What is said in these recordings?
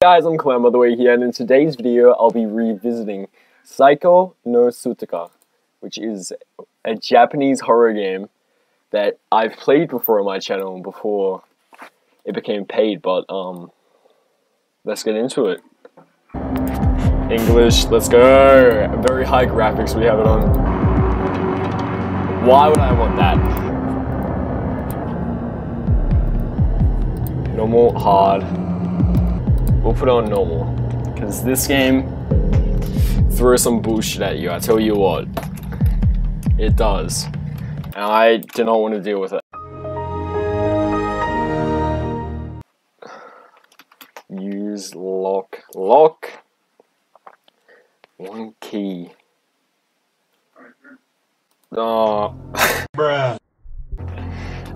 guys, I'm Clown by the way here, and in today's video, I'll be revisiting Saiko no Sutoka, which is a Japanese horror game that I've played before on my channel before it became paid, but um, let's get into it. English, let's go! Very high graphics, we have it on. Why would I want that? Normal, hard. We'll put on normal. Because this game throws some bullshit at you, I tell you what. It does. And I do not want to deal with it. Use lock. Lock. One key. Oh. Bruh.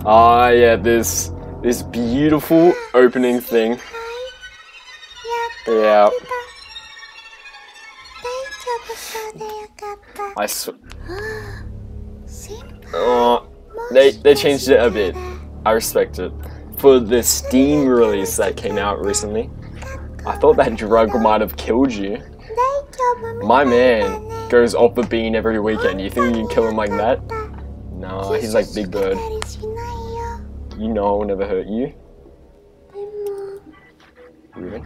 Ah, yeah, this this beautiful opening thing. Yeah. I sw- Oh, they they changed it a bit. I respect it. For the Steam release that came out recently, I thought that drug might have killed you. My man goes off the bean every weekend. You think you can kill him like that? No, he's like Big Bird. You know I will never hurt you. Really?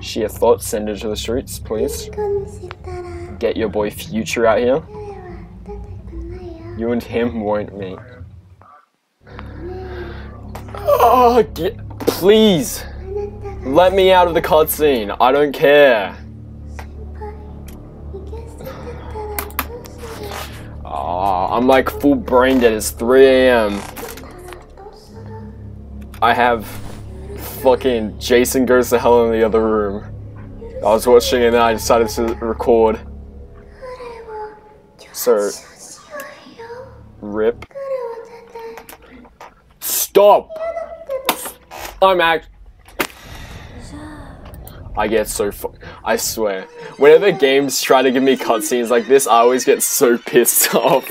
She a thought, send her to the streets, please. Get your boy Future out here. You and him won't meet. Oh, get, please! Let me out of the cutscene. I don't care. Oh, I'm like full brain dead. It's 3 a.m. I have fucking Jason Goes to Hell in the other room. I was watching and then I decided to record. So, rip. Stop! I'm act. I get so fu- I swear. Whenever games try to give me cutscenes like this, I always get so pissed off.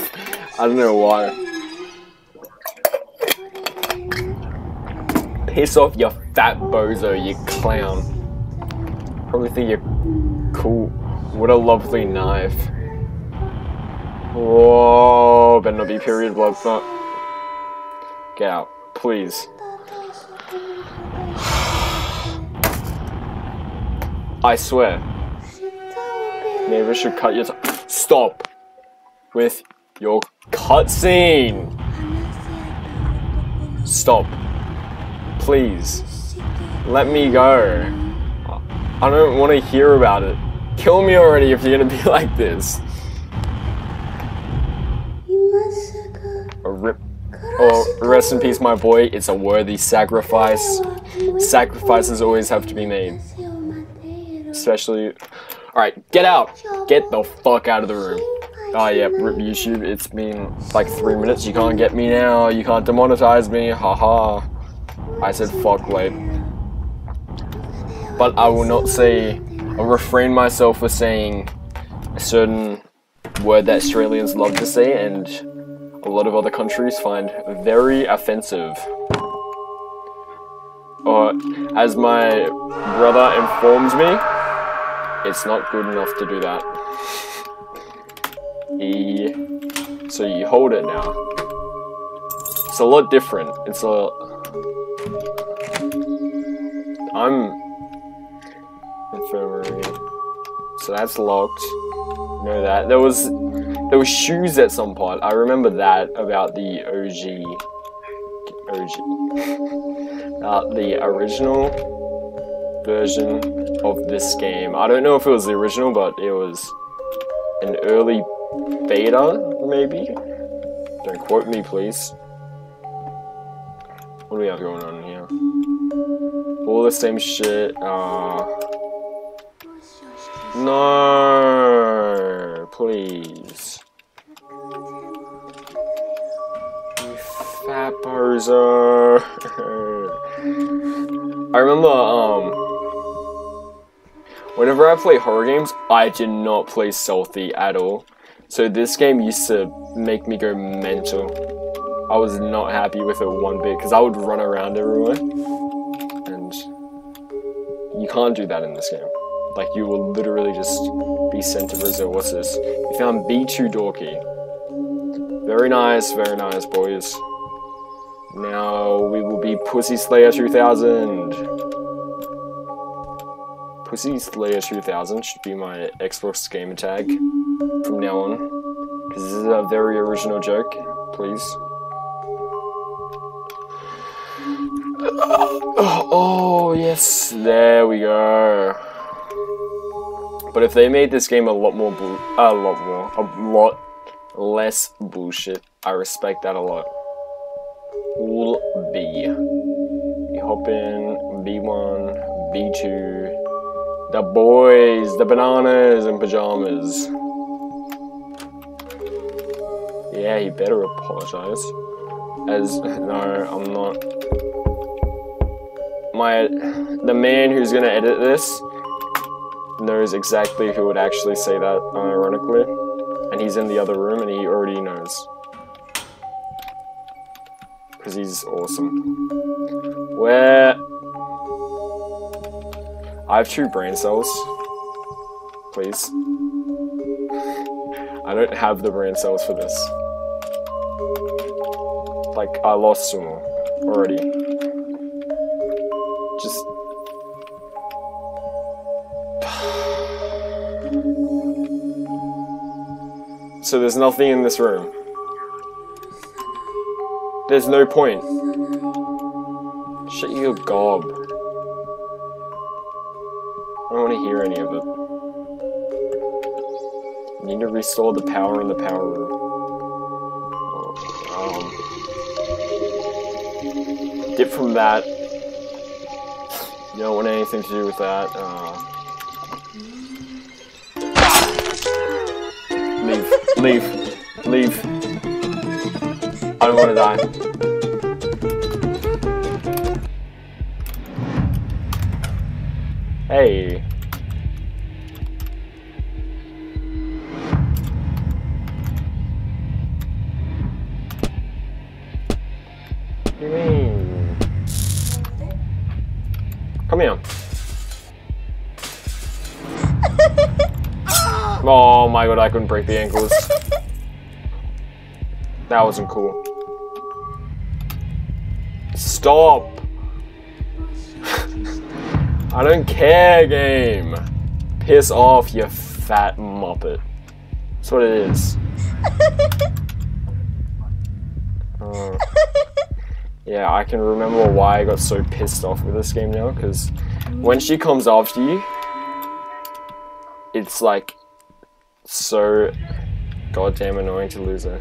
I don't know why. Piss off, you fat bozo, you clown. Probably think you're cool. What a lovely knife. Whoa, better not be period blood. Get out, please. I swear. Maybe I should cut your Stop with your cutscene. Stop. Please. Let me go. I don't want to hear about it. Kill me already if you're gonna be like this. A rip. Oh, rest in peace, my boy. It's a worthy sacrifice. Sacrifices always have to be made. Especially. Alright, get out! Get the fuck out of the room. Oh yeah, rip YouTube. It's been like three minutes. You can't get me now. You can't demonetize me. Haha. I said fuck late. But I will not say. I'll refrain myself for saying a certain word that Australians love to say and a lot of other countries find very offensive. Or, as my brother informs me, it's not good enough to do that. E. So you hold it now. It's a lot different. It's a. I'm infirmary. So that's locked. Know that there was there was shoes at some point. I remember that about the OG. OG. Uh, the original version of this game. I don't know if it was the original, but it was an early beta, maybe? Don't quote me, please. What do we have going on here? All the same shit. Uh, no, please. You fat bozo. I remember, um, whenever I play horror games, I did not play stealthy at all. So this game used to make me go mental. I was not happy with it one bit because I would run around everywhere. And you can't do that in this game. Like, you will literally just be sent to Brazil. What's this? You found B2 door key. Very nice, very nice, boys. Now we will be Pussy Slayer 2000. Pussy Slayer 2000 should be my Xbox gamer tag from now on. Because this is a very original joke, please. Oh, yes, there we go. But if they made this game a lot more, a lot more, a lot less bullshit, I respect that a lot. All B. You hop in, B1, B2. The boys, the bananas and pajamas. Yeah, he better apologize. As, no, I'm not. My, the man who's gonna edit this knows exactly who would actually say that, ironically. And he's in the other room and he already knows. Because he's awesome. Where... I have two brain cells. Please. I don't have the brain cells for this. Like, I lost Sumo already. So there's nothing in this room. There's no point. Shut your gob. I don't want to hear any of it. Need to restore the power in the power room. Um, get from that. You don't want anything to do with that. Uh, leave. Leave. Leave. I don't want to die. Hey. My god, I couldn't break the ankles. that wasn't cool. Stop! I don't care, game! Piss off, you fat muppet. That's what it is. Uh, yeah, I can remember why I got so pissed off with this game now, because when she comes after you, it's like so goddamn annoying to lose her.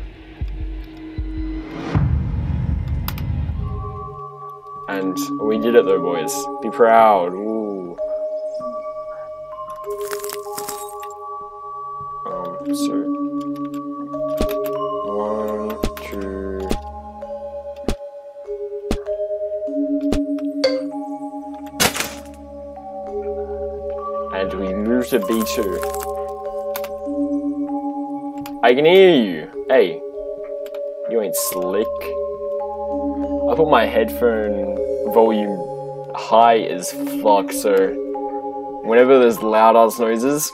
And we did it though, boys. Be proud. Ooh. Um, so. One, two. And we move to B2. I can hear you. Hey, you ain't slick. I put my headphone volume high as fuck, so whenever there's loud ass noises,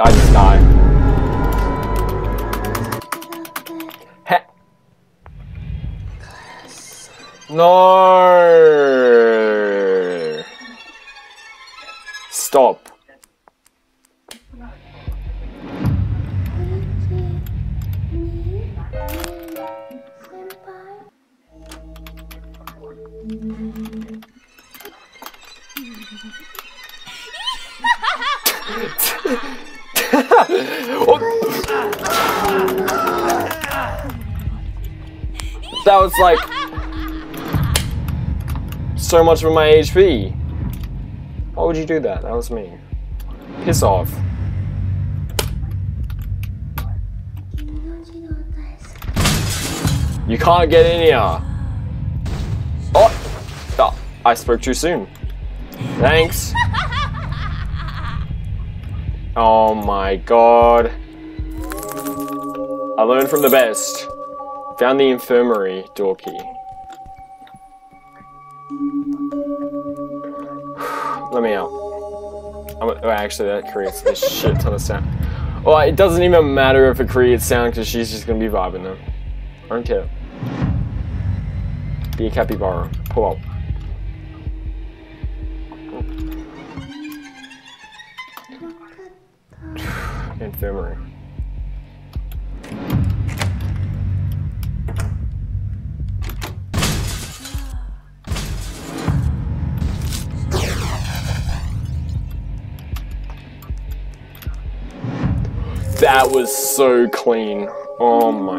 I just die. Heh. No. Stop. Was like so much of my HP. Why would you do that? That was me. Piss off. You can't get in here. Oh, oh I spoke too soon. Thanks. Oh my god. I learned from the best. Found the infirmary door key. let me out. I'm, oh, actually, that creates a shit ton of sound. Well, it doesn't even matter if it creates sound because she's just gonna be vibing them. I don't care. Be a capybara. Pull up. Infirmary. That was so clean. Oh my.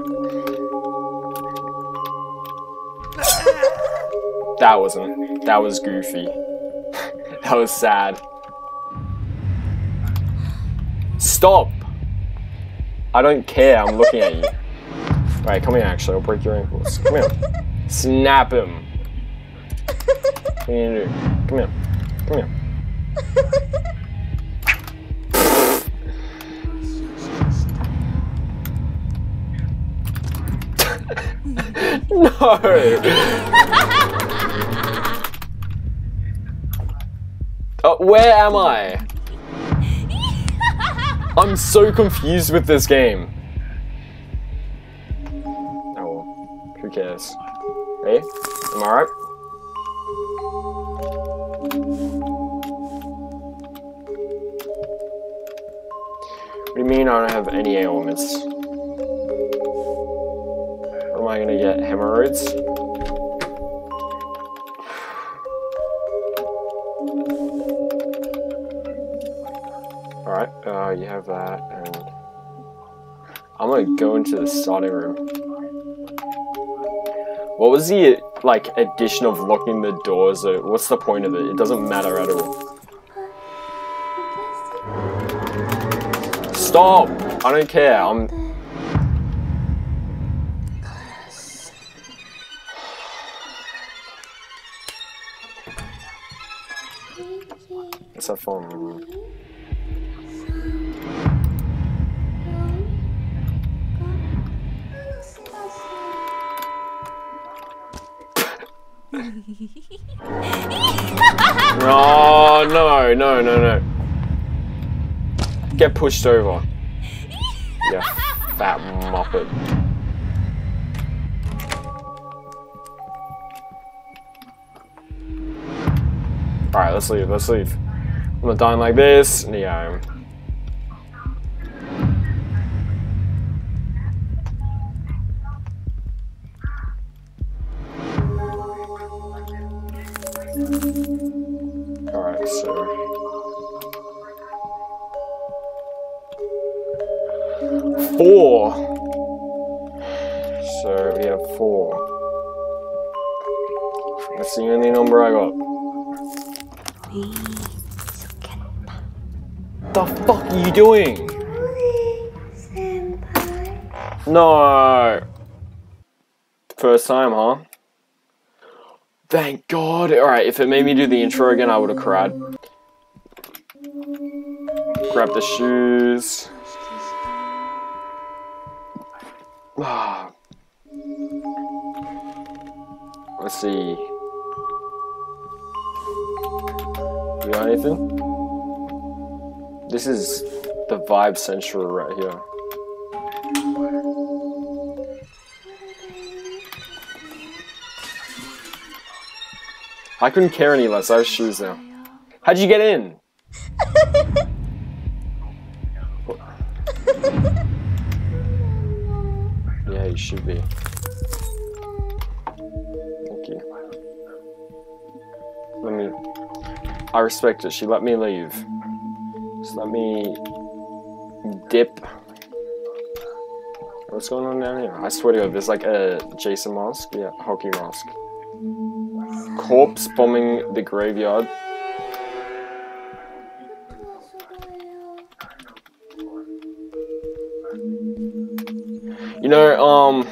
That wasn't. That was goofy. that was sad. Stop! I don't care, I'm looking at you. Alright, come here actually, I'll break your ankles. Come here. Snap him. What are you gonna do? Come here. Come here. no! oh, where am I? I'm so confused with this game. Oh who cares? Hey, am I right? What do you mean I don't have any ailments? I gonna get hemorrhoids? Alright, uh, you have that, and I'm gonna go into the starting room. What was the, like, addition of locking the doors? What's the point of it? It doesn't matter at all. Stop! I don't care, I'm... Fun. No, oh, no, no, no, no. Get pushed over. Yeah, fat muppet. Alright, let's leave, let's leave. I'm not dying like this. Yeah. Alright, so. Four! So we have four. That's the only number I got. What the fuck are you doing? No! First time, huh? Thank God. Alright, if it made me do the intro again, I would have cried. Grab the shoes. Ah. Let's see. You got anything? This is the vibe central right here. I couldn't care any less. I have shoes now. How'd you get in? yeah, you should be. Thank you. Let me. I respect it. She let me leave. Let me dip. What's going on down here? I swear to God, there's like a Jason mask. Yeah, hockey mask corpse bombing the graveyard. You know, um,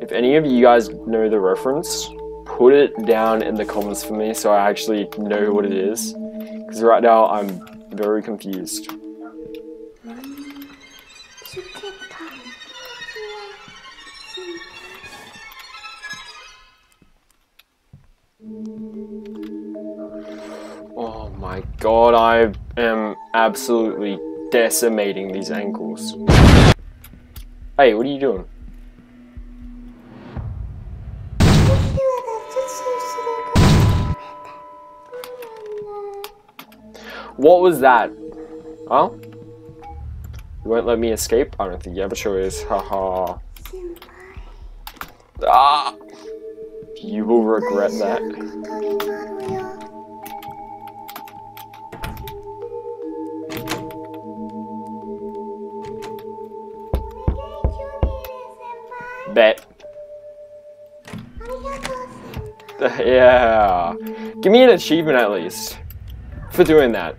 if any of you guys know the reference, put it down in the comments for me so I actually know what it is. Because right now I'm very confused. Oh my god, I am absolutely decimating these ankles. Hey, what are you doing? What was that? Oh? You won't let me escape? I don't think you have a choice. Haha. ah! You will regret that. Bet. yeah. Give me an achievement at least for doing that.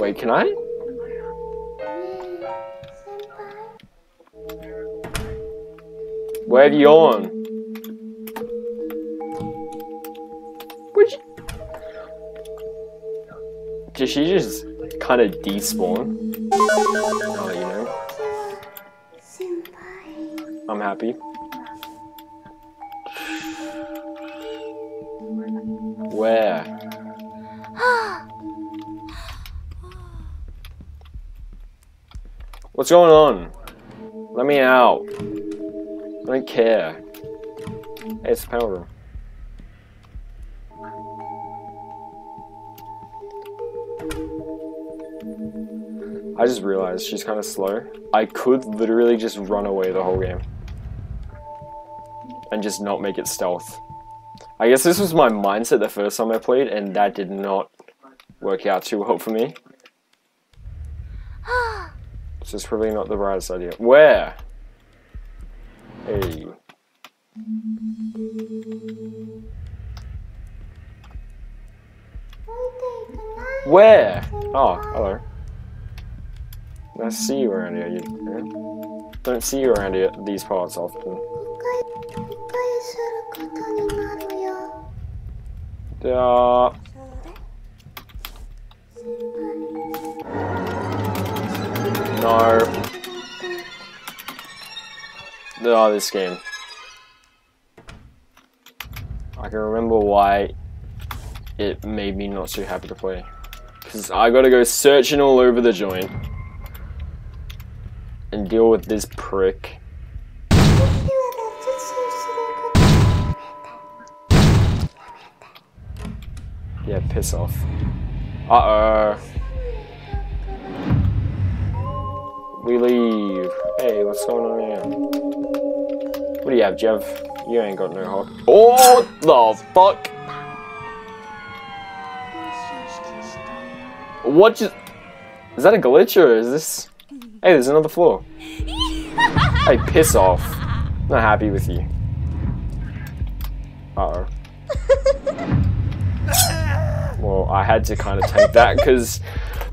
Wait, can I? Where have you on? Which? Did she just kind of despawn? Oh, you know. I'm happy. What's going on? Let me out. I don't care. Hey, it's the panel room. I just realized she's kind of slow. I could literally just run away the whole game. And just not make it stealth. I guess this was my mindset the first time I played, and that did not work out too well for me. This is probably not the brightest idea. Where? Hey. Where? Oh, hello. I see you around here. You don't see you around here, these parts often. Uh, no. Oh, this game. I can remember why it made me not too happy to play. Because I gotta go searching all over the joint and deal with this prick. Yeah, piss off. Uh-oh. We leave. Hey, what's going on here? What do you have, Jev? You ain't got no hot. Oh, the fuck? What just... Is that a glitch or is this... Hey, there's another floor. hey, piss off. Not happy with you. Uh oh Well, I had to kind of take that because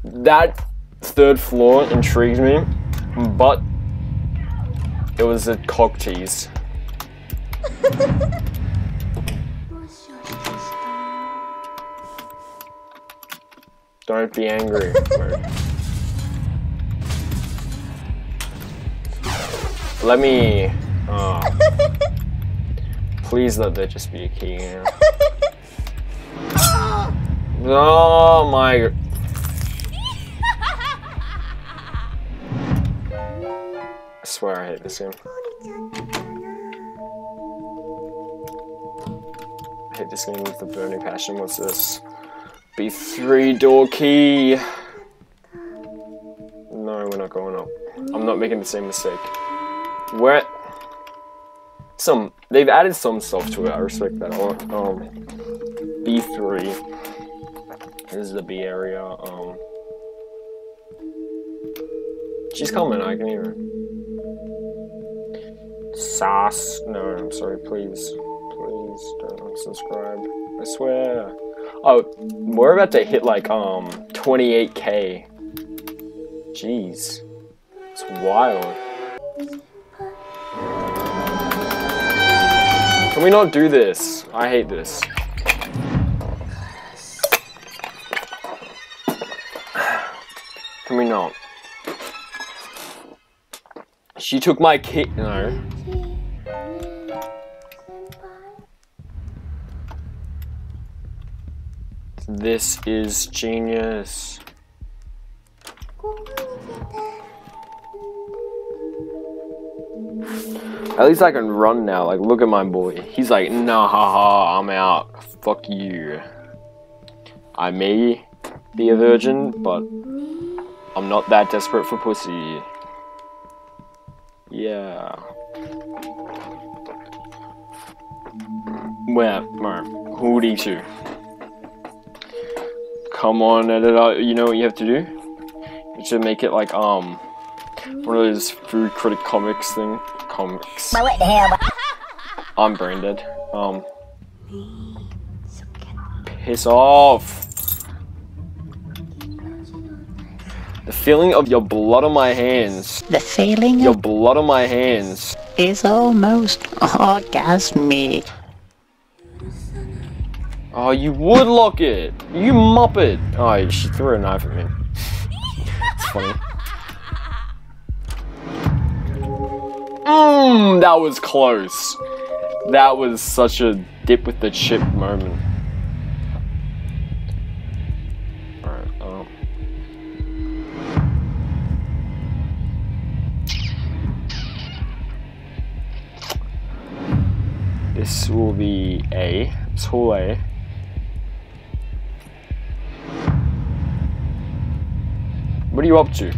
that third floor intrigued me, Mm. but it was a cock tease. Don't be angry. Let me. Oh. Please let there just be a key here. Oh my. Swear I hate this game. I hate this game with the burning passion. What's this? B3 door key. No, we're not going up. I'm not making the same mistake. Where some they've added some stuff to it. I respect that. Um, B3. This is the B area. Um, she's coming. I can hear her. Sauce. No, I'm sorry. Please, please don't unsubscribe. I swear. Oh, we're about to hit like um 28k. Jeez, it's wild. Can we not do this? I hate this. Can we not? She took my key. No. This is genius. At least I can run now. Like, look at my boy. He's like, nah, ha, I'm out. Fuck you. I may be a virgin, but I'm not that desperate for pussy. Yeah. Where? Where? Who do you Come on, editor. You know what you have to do? You should make it like, um, one of those food critic comics thing. Comics. what the hell? I'm brain dead. Um. Piss off. The feeling of your blood on my hands. The feeling Your blood on my hands. is almost orgasmic. Oh, you would lock it. You muppet. Oh, she threw a knife at me. it's funny. Mmm, that was close. That was such a dip with the chip moment. This will be A. It's hall A. What are you up to?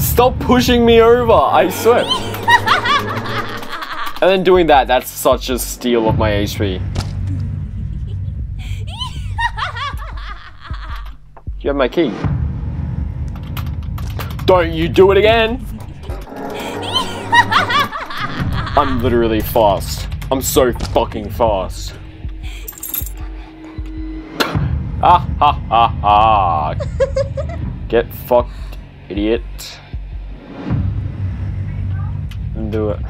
Stop pushing me over, I swear. and then doing that, that's such a steal of my HP. You have my key. Don't you do it again! I'm literally fast. I'm so fucking fast. Ah ha ha ha. Get fucked, idiot. Do it.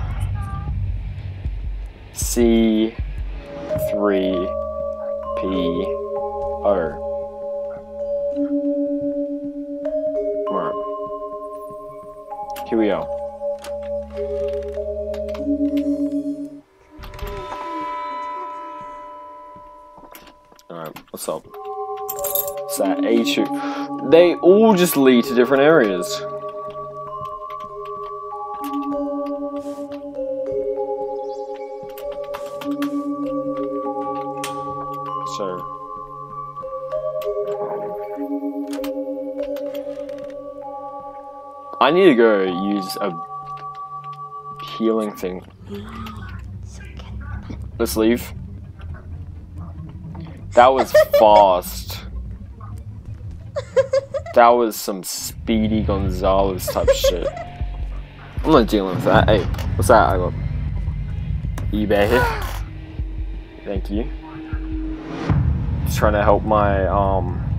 C three P O. Here we go. Alright, what's up? It's that A2. They all just lead to different areas. Need to go use a healing thing. Let's leave. That was fast. That was some Speedy Gonzalez type shit. I'm not dealing with that. Hey, what's that? I got eBay here. Thank you. Just trying to help my um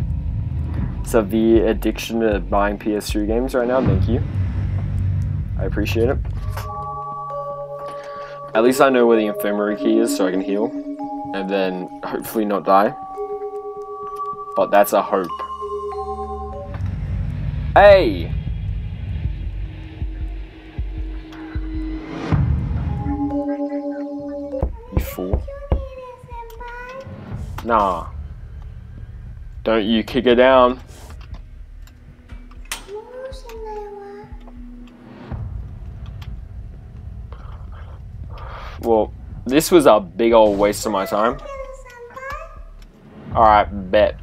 severe addiction to buying PS3 games right now. Thank you. I appreciate it. At least I know where the infirmary key is so I can heal. And then hopefully not die. But that's a hope. Hey! You fool. Nah. Don't you kick her down. Well, this was a big old waste of my time. Alright, bet.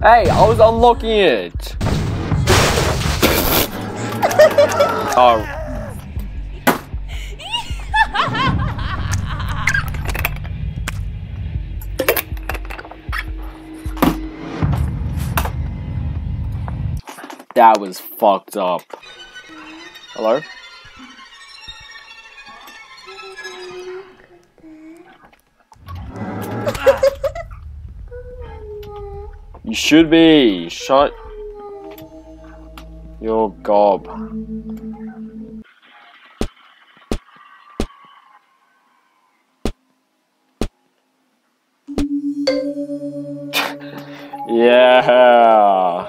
Hey, I was unlocking it! oh. That was fucked up. Hello? You should be. Shut your gob. yeah.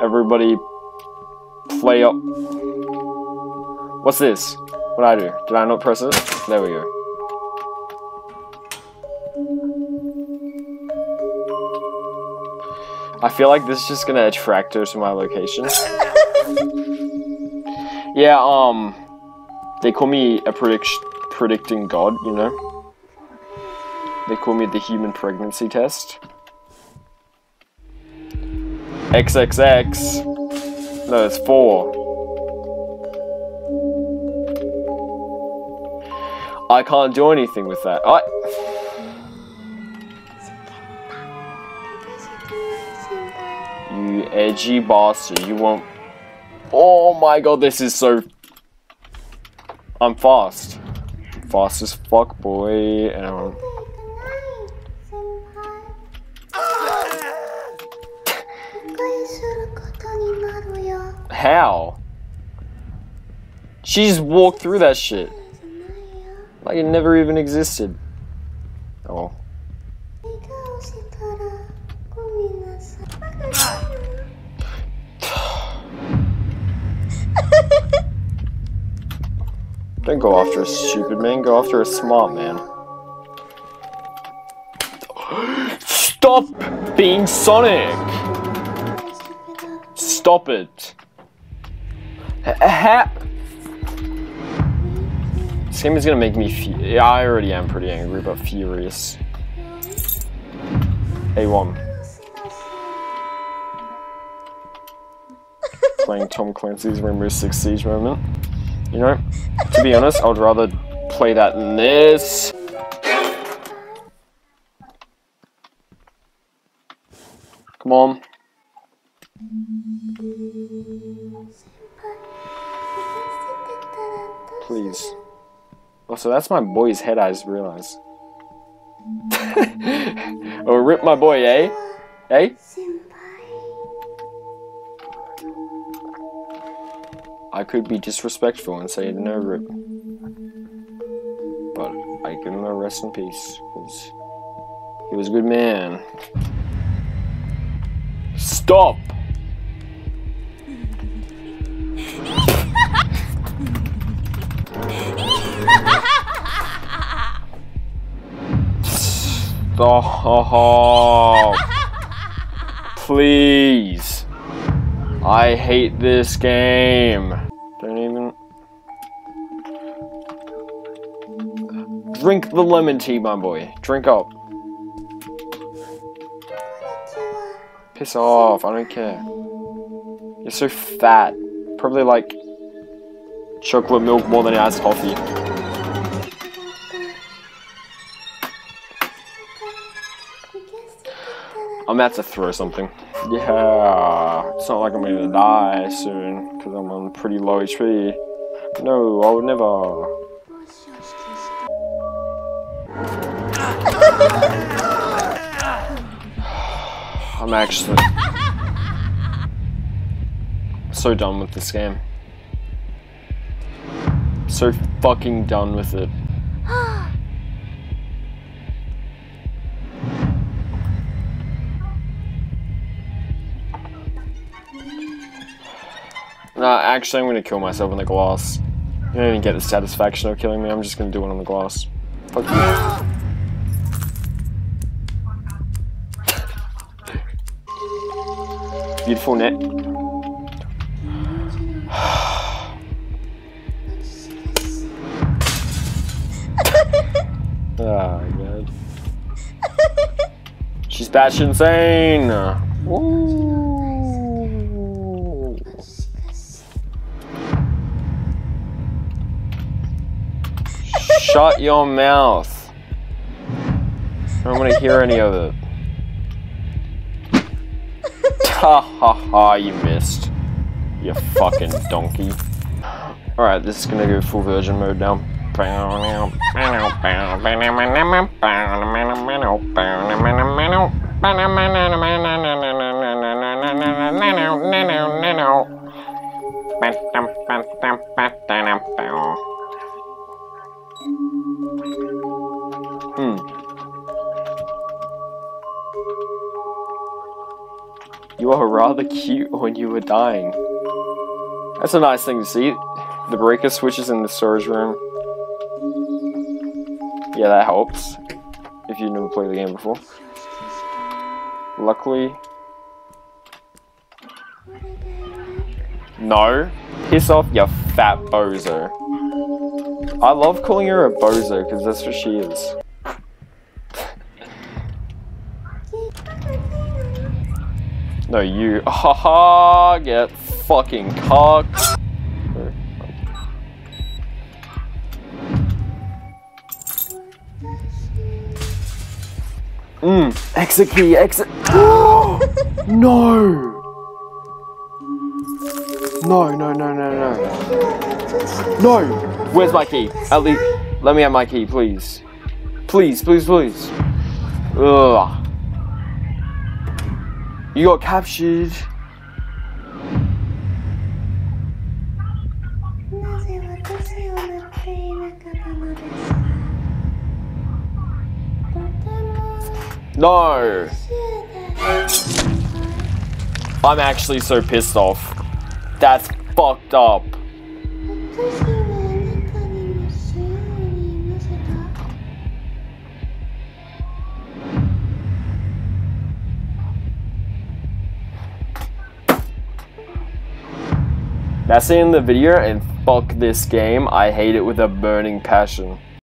Everybody play up. What's this? What I do? Did I not press it? There we go. I feel like this is just gonna attract her to my location. yeah, um, they call me a predict predicting god, you know? They call me the human pregnancy test. XXX. No, it's four. I can't do anything with that. I. Edgy bastard, you won't. Oh my god, this is so. I'm fast. Fast as fuck, boy. And I'm... How? She just walked through that shit. Like it never even existed. Don't go after a stupid man, go after a smart man. Stop being Sonic! Stop it. Ha this game is gonna make me fe- yeah, I already am pretty angry, but furious. A1. Playing Tom Clancy's Rainbow Six Siege moment. You know, to be honest, I would rather play that than this. Come on. Please. Oh, so that's my boy's head, I just realized. oh, rip my boy, eh? Eh? I could be disrespectful and say no rip. But I give him a rest in peace, because he was a good man. Stop! Oh, please. I hate this game. Don't even. Drink the lemon tea, my boy. Drink up. Piss off, I don't care. You're so fat. Probably like chocolate milk more than iced coffee. I'm about to throw something. Yeah, it's not like I'm gonna die soon because I'm on pretty low HP. No, I would never. I'm actually so done with this game. So fucking done with it. Nah, actually, I'm gonna kill myself in the glass. You don't even get the satisfaction of killing me. I'm just gonna do it on the glass. Fuck you. Beautiful net. oh god. She's batshit insane. Woo. Shut your mouth. I don't want to hear any of it. Ha ha ha, you missed. You fucking donkey. Alright, this is gonna go full version mode now. You are rather cute when you were dying. That's a nice thing to see. The breaker switches in the storage room. Yeah, that helps. If you've never played the game before. Luckily. No. Piss off, you fat bozo. I love calling her a bozo because that's what she is. No, you. Haha, get fucking cocked. Mmm, exit key, exit. no! No, no, no, no, no. No! Where's my key? At least, let me have my key, please. Please, please, please. Ugh. You got captured. No! I'm actually so pissed off. That's fucked up. It in the video, and fuck this game. I hate it with a burning passion.